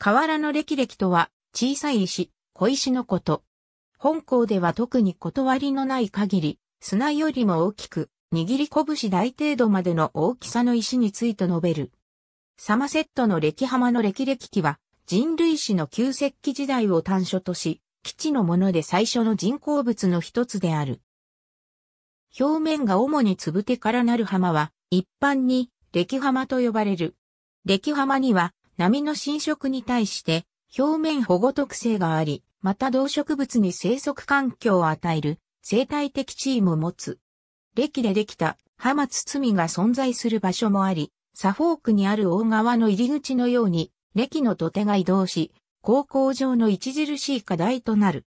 河原の歴々とは小さい石、小石のこと。本校では特に断りのない限り、砂よりも大きく、握り拳大程度までの大きさの石について述べる。サマセットの歴浜の歴々記は、人類史の旧石器時代を短所とし、基地のもので最初の人工物の一つである。表面が主につぶてからなる浜は、一般に、歴浜と呼ばれる。歴浜には、波の侵食に対して、表面保護特性があり、また動植物に生息環境を与える、生態的地位も持つ。歴でできた浜包が存在する場所もあり、サフォークにある大川の入り口のように、歴の土手が移動し、高校上の著しい課題となる。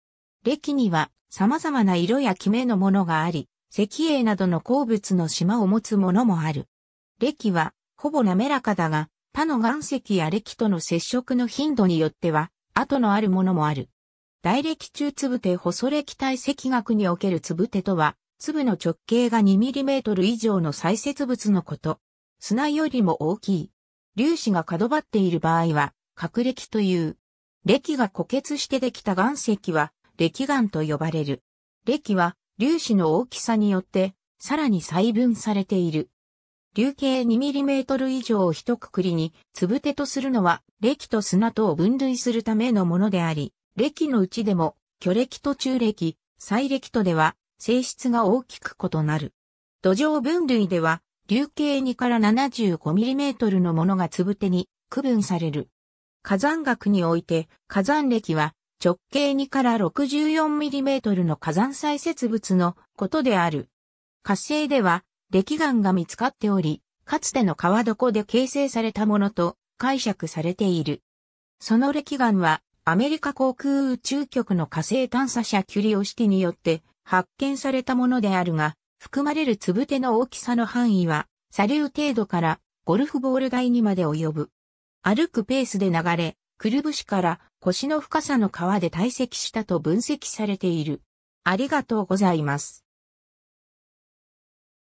歴には様々な色やキメのものがあり、石英などの鉱物の島を持つものもある。歴はほぼ滑らかだが、他の岩石や歴との接触の頻度によっては、後のあるものもある。大歴中粒手細歴体積学における粒手とは、粒の直径が 2mm 以上の再接物のこと。砂よりも大きい。粒子が角張っている場合は、角歴という。歴が固結してできた岩石は、歴岩と呼ばれる。歴は、粒子の大きさによって、さらに細分されている。粒径 2mm 以上を一括りに、つぶてとするのは、歴と砂とを分類するためのものであり、歴のうちでも、巨歴と中歴、細歴とでは、性質が大きく異なる。土壌分類では、流径2から 75mm のものがつぶてに区分される。火山学において火山歴は直径2から 64mm の火山再設物のことである。火星では歴岩が見つかっており、かつての川床で形成されたものと解釈されている。その歴岩はアメリカ航空宇宙局の火星探査車キュリオシティによって発見されたものであるが、含まれるつぶての大きさの範囲は、砂流程度からゴルフボール台にまで及ぶ。歩くペースで流れ、くるぶしから腰の深さの川で堆積したと分析されている。ありがとうございます。